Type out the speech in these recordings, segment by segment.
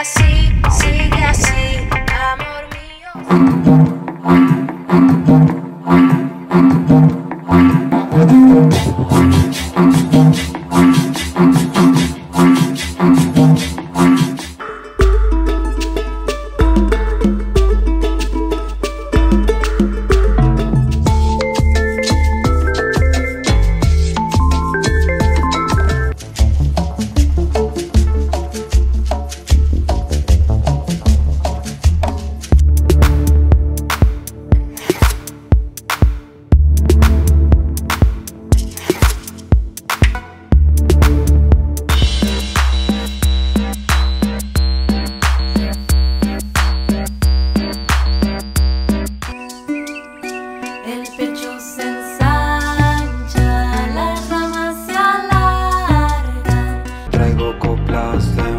así, sigue así, amor mío.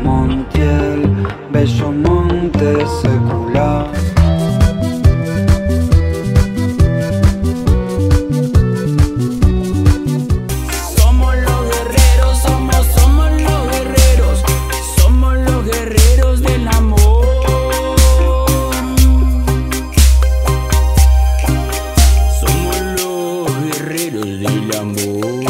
Montiel, bello monte secular. Somos los guerreros, somos, somos los guerreros, somos los guerreros del amor. Somos los guerreros del amor.